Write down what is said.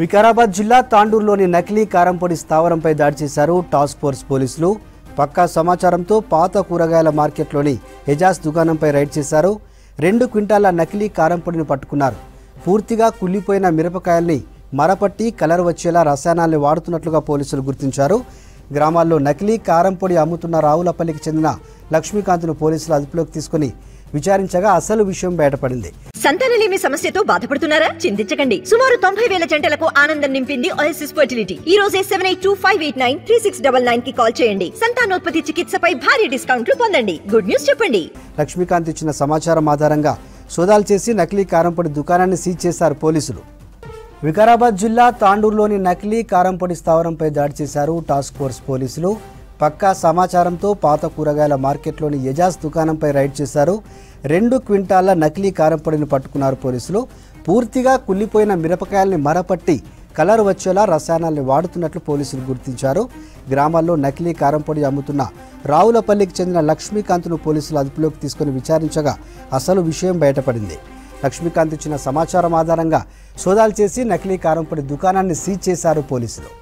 వికారాబాద్ జిల్లా తాండూరులోని నకిలీ కారంపొడి స్థావరంపై దాడి చేశారు టాస్క్ ఫోర్స్ పోలీసులు. పక్కా సమాచారంతో పాత కూరగాయల మార్కెట్లోని హెజాజ్ దుకాణంపై రైడ్ చేశారు. రెండు క్వింటాల నకిలీ కారంపొడిని పట్టుకున్నారు. పూర్తిగా కుళ్ళిపోయిన మిరపకాయల్ని మరపట్టి కలర్ వచ్చేలా రసాయనాల్ని వాడుతున్నట్లుగా పోలీసులు గుర్తించారు. గ్రామాల్లో నకిలీ కారంపొడి అమ్ముతున్న రావులపల్లికి చెందిన లక్ష్మీకాంత్ను పోలీసులు అదుపులోకి తీసుకుని విచారించగా అసలు విషయం బయటపడింది. సంతానలేమి సమస్యతో బాధపడుతున్నారా? చింతించకండి. సుమారు తొంభై వేల జంటలకు ఆనందం నింపింది ఓఎస్ఎస్ ఫర్టిలిటీ ఈ రోజే seven eight two five eight nine three six double నైన్కి కాల్ చేయండి. సంతానోత్పత్తి చికిత్సపై భారీ డిస్కౌంట్లు పొందండి. గుడ్ న్యూస్ చెప్పండి. లక్ష్మీకాంత్ ఇచ్చిన సమాచారం ఆధారంగా సోదాలు చేసి నకిలీ కారంపొడి దుకాణాన్ని సీజ్ చేశారు పోలీసులు. వికారాబాద్ జిల్లా తాండూరులోని నకిలీ కారంపొడి స్థావరంపై దాడి చేశారు టాస్క్ ఫోర్స్ పోలీసులు. పక్కా సమాచారంతో పాత కూరగాయల మార్కెట్లోని యజాజ్ దుకాణంపై రైడ్ చేశారు. రెండు క్వింటాల నకిలీ కారంపొడిని పట్టుకున్నారు పోలీసులు. పూర్తిగా కుళ్ళిపోయిన మిరపకాయల్ని మరపట్టి కలర్ వచ్చేలా రసాయనాల్ని వాడుతున్నట్లు పోలీసులు గుర్తించారు. గ్రామాల్లో నకిలీ కారంపొడి అమ్ముతున్న రావులపల్లికి చెందిన లక్ష్మీకాంత్ను పోలీసులు అదుపులోకి తీసుకుని విచారించగా అసలు విషయం బయటపడింది. లక్ష్మీకాంత్ ఇచ్చిన సమాచారం ఆధారంగా సోదాలు చేసి నకిలీ కారంపొడి దుకాణాన్ని సీజ్ చేశారు పోలీసులు.